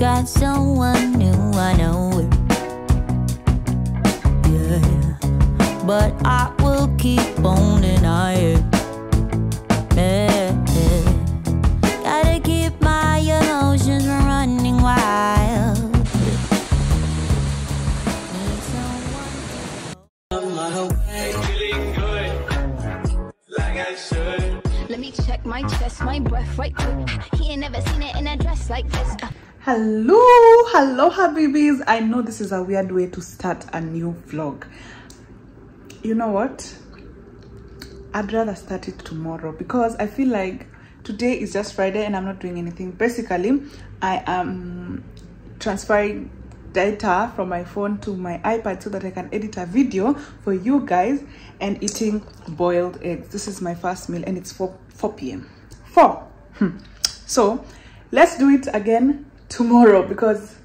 got someone new, I know it. Yeah, but I will keep on denying. Yeah. Gotta keep my emotions running wild. Let me check my chest, my breath right quick. He ain't never seen it in a dress like this. Uh, hello hello habibis. I know this is a weird way to start a new vlog. You know what? I'd rather start it tomorrow because i feel like today is just friday and i'm not doing anything. Basically i am transferring data from my phone to my ipad so that i can edit a video for you guys and eating boiled eggs. This is my first meal and it's 4 4 p.m 4 Hmm. so let's do it again tomorrow because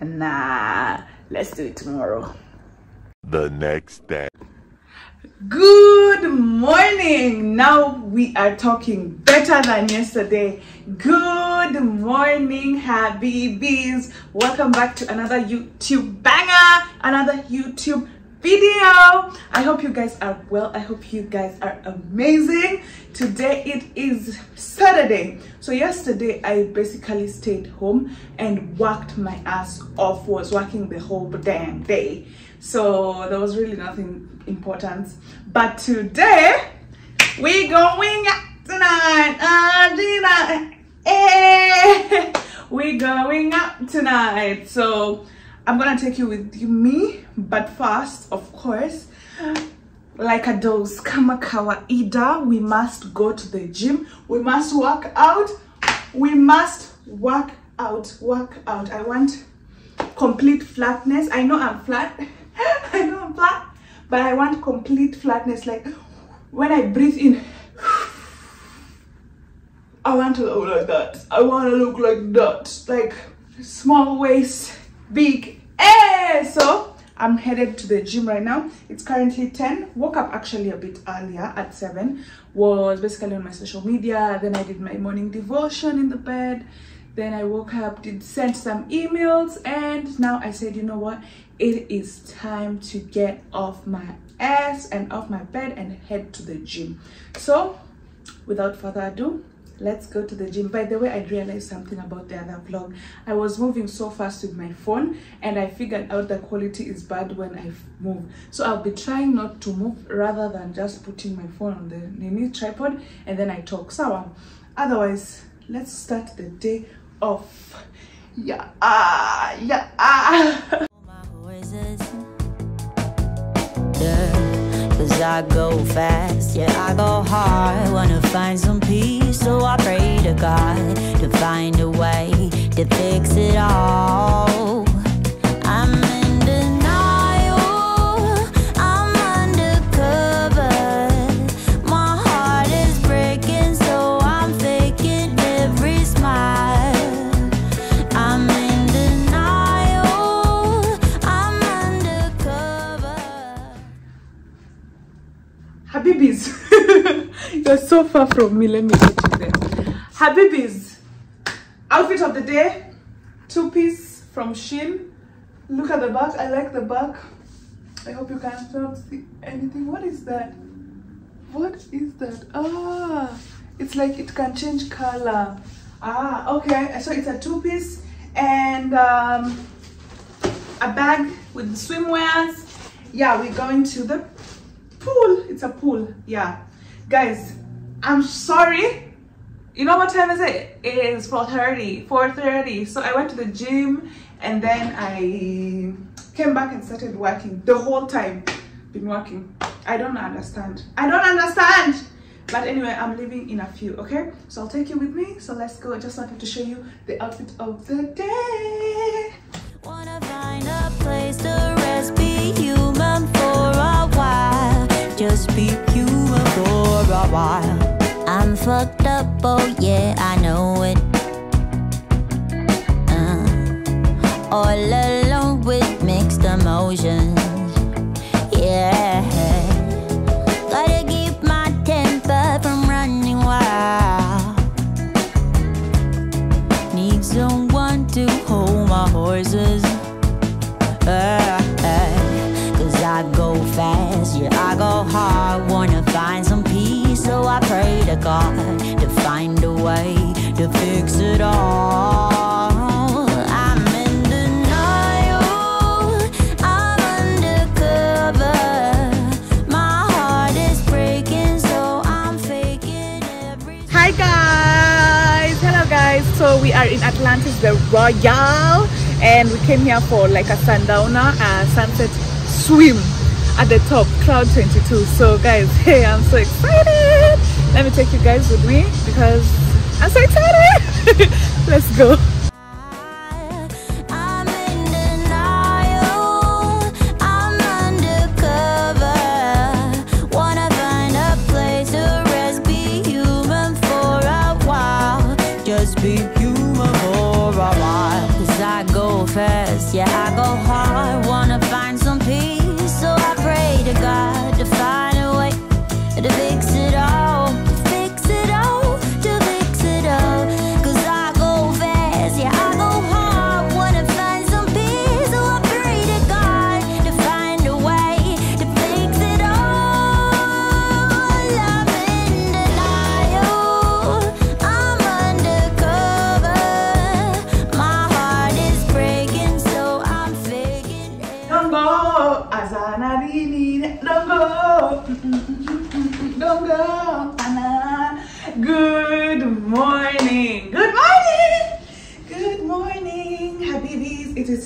nah let's do it tomorrow. The next day. good morning. Now we are talking better than yesterday. Good morning habibis welcome back to another youtube banger another youtube video. I hope you guys are well. I hope you guys are amazing today it is saturday. So yesterday i basically stayed home and worked my ass off was working the whole damn day. So there was really nothing important. But today we going out tonight. Uh, dinner eh. we going out tonight. So i'm gonna take you with me but first of course like a dose kama kawaida we must go to the gym. We must work out. We must work out work out. I want complete flatness. I know i'm flat. I know i'm flat but i want complete flatness. Like when i breathe in i want to look like that. I want to look like that. Like small waist big eh so i'm headed to the gym right now. It's currently 10 woke up actually a bit earlier at 7 was basically on my social media. Then i did my morning devotion in the bed. Then i woke up did send some emails and now i said you know what? It is time to get off my ass and off my bed and head to the gym. So without further ado let's go to the gym. By the way i realized something about the other vlog. I was moving so fast with my phone and i figured out the quality is bad when i move. So i'll be trying not to move rather than just putting my phone on the nini tripod and then i talk. So otherwise let's start the day off. Yeah ah yeah ah I go fast, yeah, I go hard. Wanna find some peace, so I pray to God to find a way to fix it all. Habibis, you're so far from me. Let me get you there. Habibis, outfit of the day, two piece from Shein. Look at the back. I like the back. I hope you can't see anything. What is that? What is that? Ah, it's like it can change color. Ah, okay. So it's a two piece and um, a bag with swimwears. Yeah, we're going to the pool. It's a pool. Yeah. Guys i'm sorry. You know what time is it? It is 4:30. 4:30. so i went to the gym and then i came back and started working the whole time. Been working. I don't understand. I don't understand. But anyway i'm leaving in a few okay? So i'll take you with me. So let's go. I just wanted to show you the outfit of the day Just be human for a while. I'm fucked up, oh yeah, I know it. Uh, all alone with mixed emotions. Yeah. Gotta keep my temper from running wild. Someone to hold my horses. Uh, uh, Cause I go fast, yeah, I go hard. To God to find a way to fix it all. So we are in Atlantis the Royal and we came here for like a sundowner, a sunset swim at the top, Cloud 22. So guys, hey, I'm so excited! Let me take you guys with me because I'm so excited! Let's go!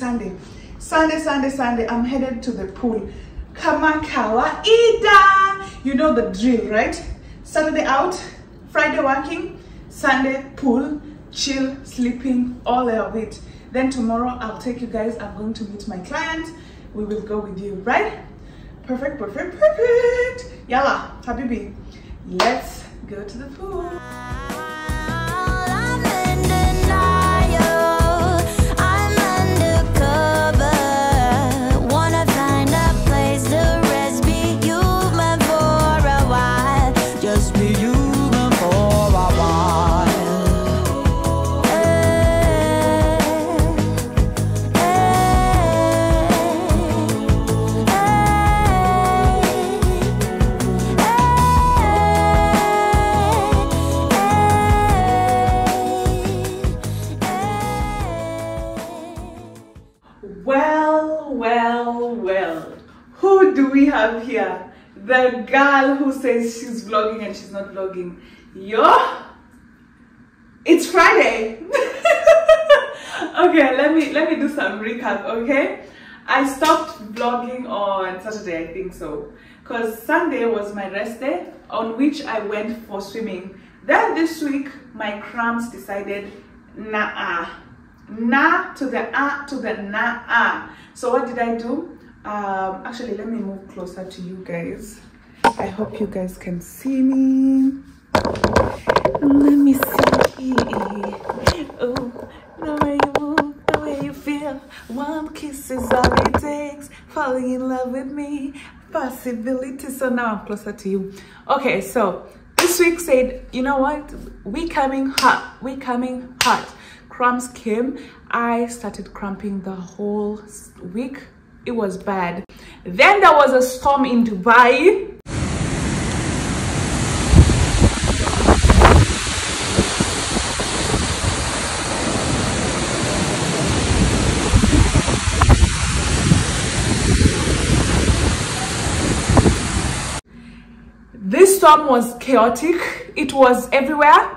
Sunday. Sunday, Sunday, Sunday. I'm headed to the pool. Kama kawaida. You know the drill, right? Saturday out, Friday working, Sunday pool, chill, sleeping, all of it. Then tomorrow I'll take you guys. I'm going to meet my client. We will go with you, right? Perfect, perfect, perfect. Yalla, Habibi. Let's go to the pool. The girl who says she's vlogging and she's not vlogging. Yo, it's Friday. okay, let me let me do some recap. Okay, I stopped vlogging on Saturday, I think so, because Sunday was my rest day on which I went for swimming. Then this week, my cramps decided, nah, nah to the ah to the nah ah. So what did I do? Um, actually, let me move closer to you guys. I hope you guys can see me. Let me see. Oh, the way you move, the way you feel. One kiss is all it takes. Falling in love with me. Possibility. So now I'm closer to you. Okay, so this week said, you know what? We coming hot. We coming hot. Cramps came. I started cramping the whole week. It was bad. Then there was a storm in Dubai. This storm was chaotic. It was everywhere.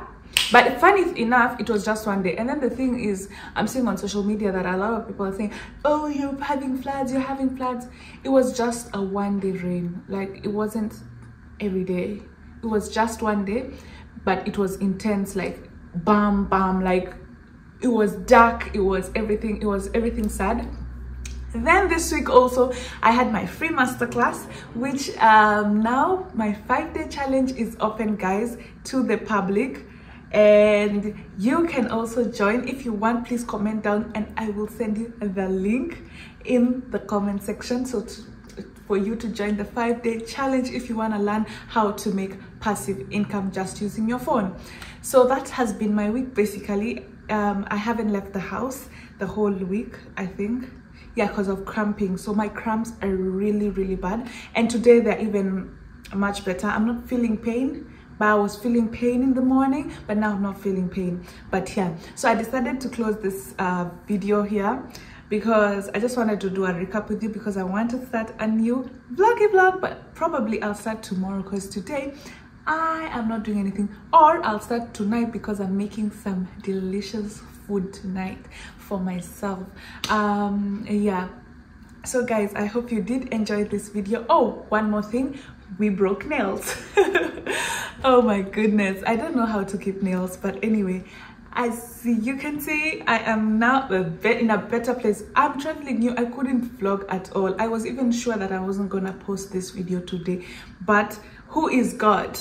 But funny enough, it was just one day. And then the thing is, I'm seeing on social media that a lot of people are saying, oh, you're having floods, you're having floods. It was just a one day rain. Like it wasn't every day. It was just one day, but it was intense, like bam, bam, like it was dark, it was everything, it was everything sad. Then this week also, I had my free masterclass, which um, now my five day challenge is open, guys, to the public. And you can also join if you want. Please comment down, and I will send you the link in the comment section. So to, for you to join the five day challenge if you want to learn how to make passive income just using your phone. So that has been my week basically. um, I haven't left the house the whole week, I think. Yeah, because of cramping. So my cramps are really, really bad. And today they're even much better. I'm not feeling pain, but I was feeling pain in the morning, but now I'm not feeling pain. But yeah, so I decided to close this uh, video here because I just wanted to do a recap with you because I want to start a new vloggy vlog, but probably I'll start tomorrow because today I am not doing anything or I'll start tonight because I'm making some delicious food tonight for myself. Um yeah. So guys i hope you did enjoy this video. Oh one more thing. We broke nails. Oh my goodness. I don't know how to keep nails but anyway as you can see i am now in a better place. I'm traveling new. I couldn't vlog at all. I was even sure that i wasn't gonna post this video today. But who is god?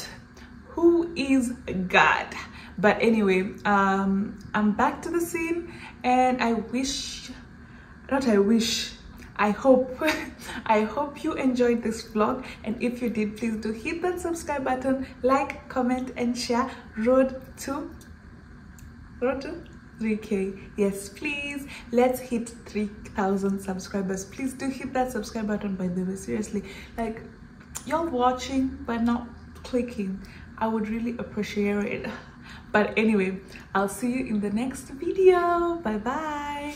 Who is god but anyway um i'm back to the scene and i wish not i wish i hope i hope you enjoyed this vlog. And if you did please do hit that subscribe button like comment and share. Road to road to 3k yes please. Let's hit 3000 subscribers. Please do hit that subscribe button by the way seriously. Like you're watching but not clicking. I would really appreciate it but anyway i'll see you in the next video. Bye bye